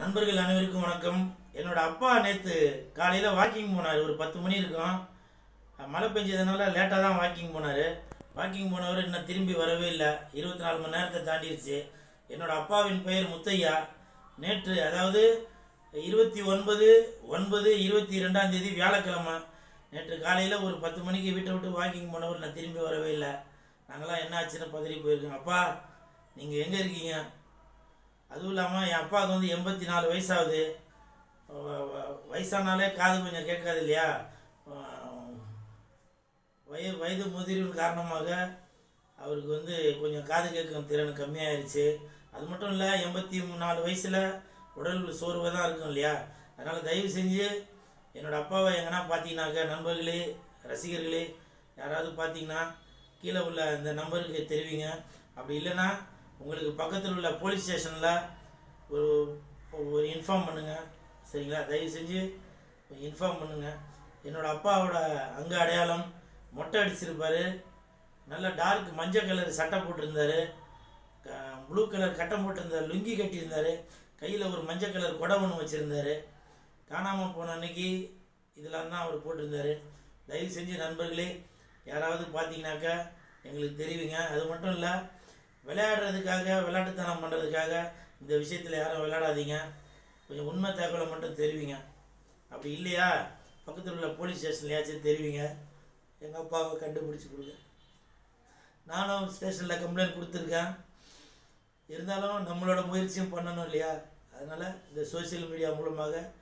நண்பர்கள் அனைவருக்கும் வணக்கம். என்னோட அப்பா நேற்று காலையில் வாக்கிங் போனார். ஒரு பத்து மணி இருக்கும். மழை பெஞ்சதுனால லேட்டாக தான் வாக்கிங் போனார். வாக்கிங் போனவர் இன்னும் திரும்பி வரவே இல்லை. இருபத்தி நாலு மணி நேரத்தை தாண்டிடுச்சு என்னோட அப்பாவின் பெயர் முத்தையா. நேற்று அதாவது இருபத்தி ஒன்பது ஒன்பது இருபத்தி ரெண்டாம் தேதி வியாழக்கிழமை நேற்று காலையில் ஒரு பத்து மணிக்கு வீட்டை விட்டு வாக்கிங் போனவர் நான் திரும்பி வரவே இல்லை. நாங்களாம் என்ன ஆச்சுன்னு பதறி போயிருக்கோம். அப்பா நீங்கள் எங்கே இருக்கீங்க? அதுவும் இல்லாமல் என் அப்பாவுக்கு வந்து எண்பத்தி நாலு வயசாகுது. வ- வயசானாலே காது கொஞ்சம் கேட்காது இல்லையா? வய வயது முதிர்வின் காரணமாக அவருக்கு வந்து கொஞ்சம் காது கேட்கும் திறன் கம்மியாயிருச்சு. அது மட்டும் இல்லை எண்பத்தி நாலு வயசில் உடல் சோர்வு தான் இருக்கும் இல்லையா? அதனால் தயவு செஞ்சு என்னோட அப்பாவை எங்கன்னா பார்த்தீங்கன்னாக்க நண்பர்களே ரசிகர்களே யாராவது பார்த்தீங்கன்னா கீழே உள்ள இந்த நம்பருக்கு தெரிவிங்க. அப்படி இல்லைன்னா உங்களுக்கு பக்கத்தில் உள்ள போலீஸ் ஸ்டேஷனில் ஒரு ஒரு இன்ஃபார்ம் பண்ணுங்கள் சரிங்களா? தயவு செஞ்சு இன்ஃபார்ம் பண்ணுங்கள் என்னோடய அப்பாவோட அங்க அடையாளம் மொட்டை அடிச்சிருப்பார். நல்ல டார்க் மஞ்சள் கலர் சட்டை போட்டிருந்தாரு. ப்ளூ கலர் கட்டம் போட்டிருந்தார். லுங்கி கட்டியிருந்தாரு. கையில் ஒரு மஞ்சள் கலர் குடை ஒன்று வச்சுருந்தாரு. காணாமல் போன அன்னைக்கு இதெல்லாம் தான் அவர் போட்டிருந்தாரு. தயவு செஞ்சு நண்பர்களே யாராவது பார்த்தீங்கன்னாக்கா எங்களுக்கு தெரிவிங்க. அது மட்டும் இல்லை விளையாடுறதுக்காக விளையாட்டுத்தனம் பண்ணுறதுக்காக இந்த விஷயத்தில் யாரும் விளையாடாதீங்க. கொஞ்சம் உண்மை தகவலை மட்டும் தெரிவிங்க. அப்படி இல்லையா? பக்கத்தில் உள்ள போலீஸ் ஸ்டேஷன்லையாச்சும் தெரிவிங்க. எங்கள் அப்பாவை கண்டுபிடிச்சி கொடுங்க. நானும் ஸ்டேஷனில் கம்ப்ளைண்ட் கொடுத்துருக்கேன். இருந்தாலும் நம்மளோட முயற்சியும் பண்ணணும் இல்லையா? அதனால் இந்த சோஷியல் மீடியா மூலமாக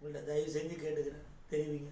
உங்கள்கிட்ட தயவு செஞ்சு கேட்டுக்கிறேன். தெரிவிங்க.